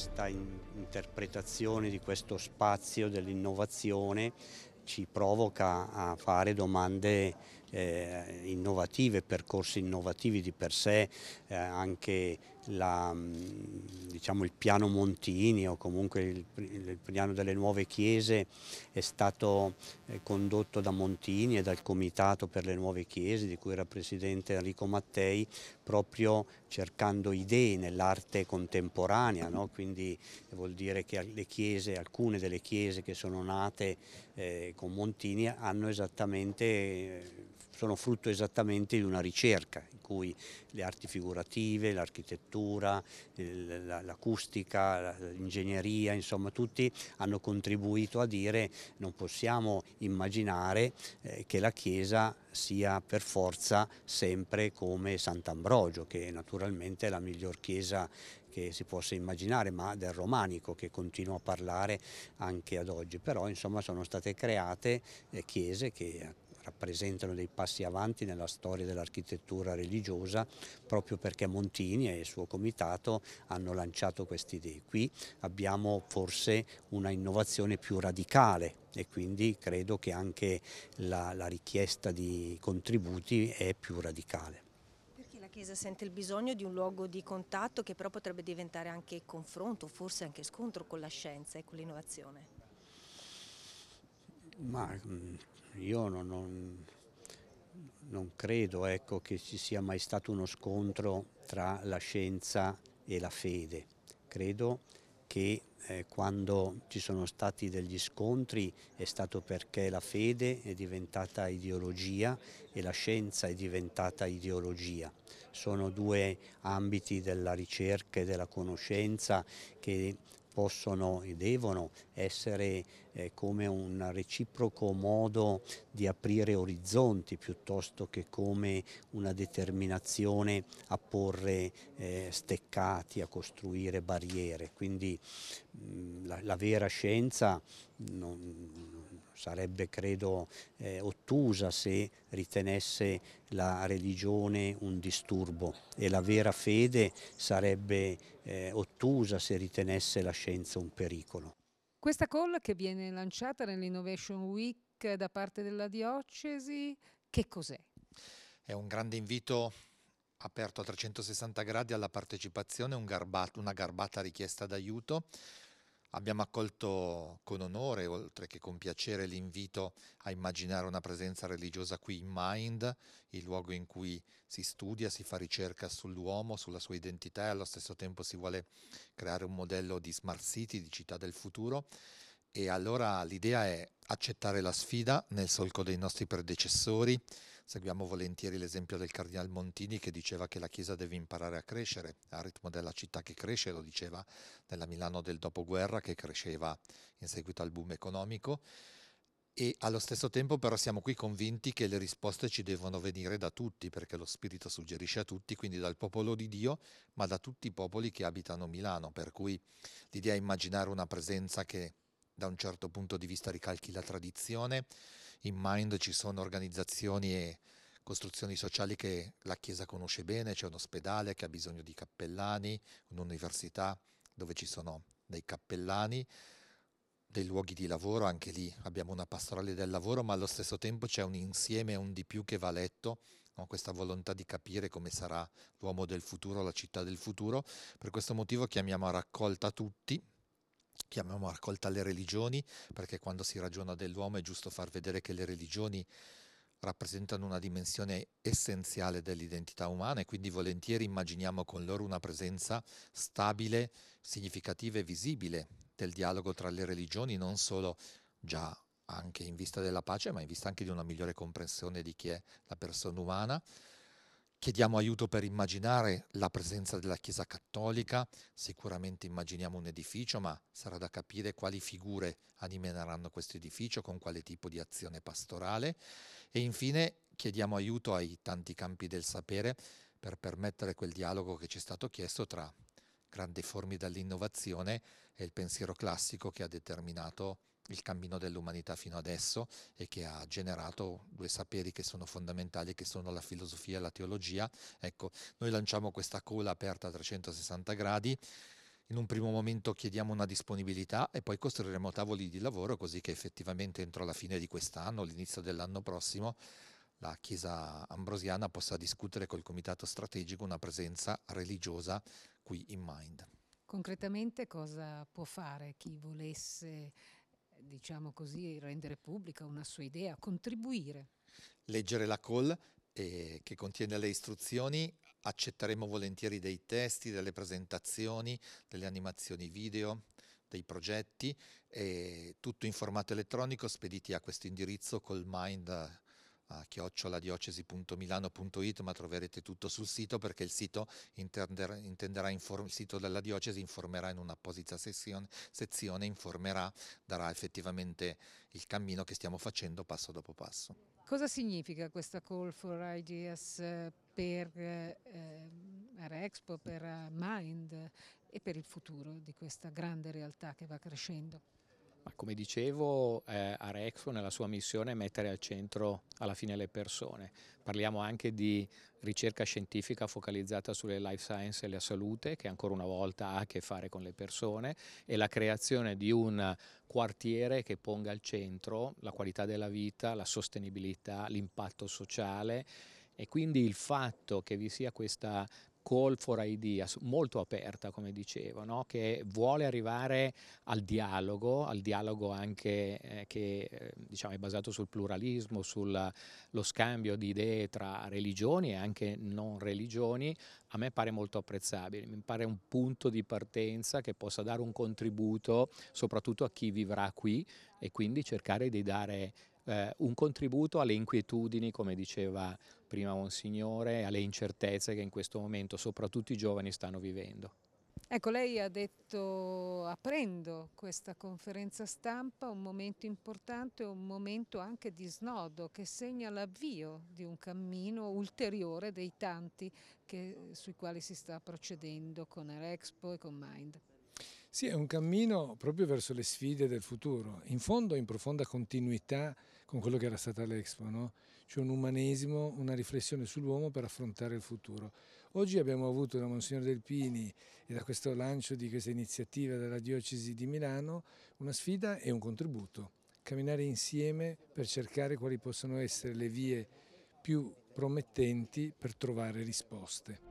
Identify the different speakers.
Speaker 1: questa in interpretazione di questo spazio dell'innovazione ci provoca a fare domande eh, innovative, percorsi innovativi di per sé, eh, anche la, diciamo, il piano Montini o comunque il, il, piano delle nuove chiese è stato eh, condotto da Montini e dal Comitato per le nuove chiese di cui era presidente Enrico Mattei proprio cercando idee nell'arte contemporanea, no? quindi vuol dire che le chiese, alcune delle chiese che sono nate eh, con Montini hanno esattamente eh, sono frutto esattamente di una ricerca in cui le arti figurative, l'architettura, l'acustica, l'ingegneria, insomma tutti hanno contribuito a dire non possiamo immaginare eh, che la Chiesa sia per forza sempre come Sant'Ambrogio, che naturalmente è la miglior chiesa che si possa immaginare, ma del romanico che continua a parlare anche ad oggi. Però insomma sono state create eh, chiese che rappresentano dei passi avanti nella storia dell'architettura religiosa proprio perché Montini e il suo comitato hanno lanciato queste idee. Qui abbiamo forse una innovazione più radicale e quindi credo che anche la, la richiesta di contributi è più radicale.
Speaker 2: Perché la Chiesa sente il bisogno di un luogo di contatto che però potrebbe diventare anche confronto, forse anche scontro con la scienza e con l'innovazione?
Speaker 1: Ma mm, io non, non, non credo ecco, che ci sia mai stato uno scontro tra la scienza e la fede. Credo che eh, quando ci sono stati degli scontri è stato perché la fede è diventata ideologia e la scienza è diventata ideologia. Sono due ambiti della ricerca e della conoscenza che possono e devono essere eh, come un reciproco modo di aprire orizzonti piuttosto che come una determinazione a porre eh, steccati, a costruire barriere. Quindi mh, la, la, vera scienza non, sarebbe credo eh, ottusa se ritenesse la religione un disturbo e la vera fede sarebbe eh, ottusa se ritenesse la scienza un pericolo.
Speaker 3: Questa call che viene lanciata nell'Innovation Week da parte della diocesi, che cos'è?
Speaker 4: È un grande invito aperto a 360 gradi alla partecipazione, un garbato, una garbata richiesta d'aiuto Abbiamo accolto con onore, oltre che con piacere, l'invito a immaginare una presenza religiosa qui in Mind, il luogo in cui si studia, si fa ricerca sull'uomo, sulla sua identità e allo stesso tempo si vuole creare un modello di smart city, di città del futuro. E allora l'idea è accettare la sfida nel solco dei nostri predecessori, Seguiamo volentieri l'esempio del Cardinal Montini che diceva che la Chiesa deve imparare a crescere, al ritmo della città che cresce, lo diceva nella Milano del dopoguerra che cresceva in seguito al boom economico. E allo stesso tempo però siamo qui convinti che le risposte ci devono venire da tutti perché lo Spirito suggerisce a tutti, quindi dal popolo di Dio, ma da tutti i popoli che abitano Milano, per cui l'idea è immaginare una presenza che da un certo punto di vista ricalchi la tradizione, in Mind ci sono organizzazioni e costruzioni sociali che la Chiesa conosce bene, c'è un ospedale che ha bisogno di cappellani, un'università dove ci sono dei cappellani, dei luoghi di lavoro, anche lì abbiamo una pastorale del lavoro, ma allo stesso tempo c'è un insieme, un di più che va letto, no? questa volontà di capire come sarà l'uomo del futuro, la città del futuro. Per questo motivo chiamiamo a raccolta tutti, chiamiamo raccolta alle religioni, perché quando si ragiona dell'uomo è giusto far vedere che le religioni rappresentano una dimensione essenziale dell'identità umana e quindi volentieri immaginiamo con loro una presenza stabile, significativa e visibile del dialogo tra le religioni, non solo già anche in vista della pace, ma in vista anche di una migliore comprensione di chi è la persona umana. Chiediamo aiuto per immaginare la presenza della Chiesa Cattolica, sicuramente immaginiamo un edificio, ma sarà da capire quali figure animeranno questo edificio, con quale tipo di azione pastorale. E infine chiediamo aiuto ai tanti campi del sapere per permettere quel dialogo che ci è stato chiesto tra grandi forme dall'innovazione e il pensiero classico che ha determinato il cammino dell'umanità fino adesso e che ha generato due saperi che sono fondamentali, che sono la filosofia e la teologia. Ecco, noi lanciamo questa cola aperta a 360 gradi In un primo momento chiediamo una disponibilità e poi costruiremo tavoli di lavoro così che effettivamente entro la fine di quest'anno, l'inizio dell'anno prossimo, la Chiesa ambrosiana possa discutere col Comitato Strategico una presenza religiosa qui in Mind.
Speaker 3: Concretamente cosa può fare chi volesse, diciamo così, rendere pubblica una sua idea, contribuire?
Speaker 4: Leggere la call eh, che contiene le istruzioni, accetteremo volentieri dei testi, delle presentazioni, delle animazioni video, dei progetti, eh, tutto in formato elettronico spediti a questo indirizzo col Mind a chioccioladiocesi.milano.it ma troverete tutto sul sito perché il sito inform, il sito della diocesi informerà in un'apposita sezione, sezione, informerà, darà effettivamente il cammino che stiamo facendo passo dopo passo.
Speaker 3: Cosa significa questa call for ideas eh, per eh, Arexpo, per Mind e per il futuro di questa grande realtà che va crescendo?
Speaker 5: Ma come dicevo, eh, Arexpo nella sua missione è mettere al centro alla fine le persone. Parliamo anche di ricerca scientifica focalizzata sulle life science e la salute, che ancora una volta ha a che fare con le persone, e la creazione di un quartiere che ponga al centro la qualità della vita, la sostenibilità, l'impatto sociale e quindi il fatto che vi sia questa call for ideas molto aperta come dicevo no? che vuole arrivare al dialogo al dialogo anche eh, che eh, diciamo, è basato sul pluralismo sullo scambio di idee tra religioni e anche non religioni a me pare molto apprezzabile mi pare un punto di partenza che possa dare un contributo soprattutto a chi vivrà qui e quindi cercare di dare eh, un contributo alle inquietudini, come diceva prima Monsignore, alle incertezze che in questo momento soprattutto i giovani stanno vivendo.
Speaker 3: Ecco, lei ha detto, aprendo questa conferenza stampa, un momento importante, un momento anche di snodo che segna l'avvio di un cammino ulteriore dei tanti che, sui quali si sta procedendo con Erexpo e con Mind.
Speaker 6: Sì, è un cammino proprio verso le sfide del futuro, in fondo in profonda continuità con quello che era stata l'Expo, no? cioè un umanesimo, una riflessione sull'uomo per affrontare il futuro. Oggi abbiamo avuto da Monsignor Delpini e da questo lancio di questa iniziativa della Diocesi di Milano una sfida e un contributo, camminare insieme per cercare quali possono essere le vie più promettenti per trovare risposte.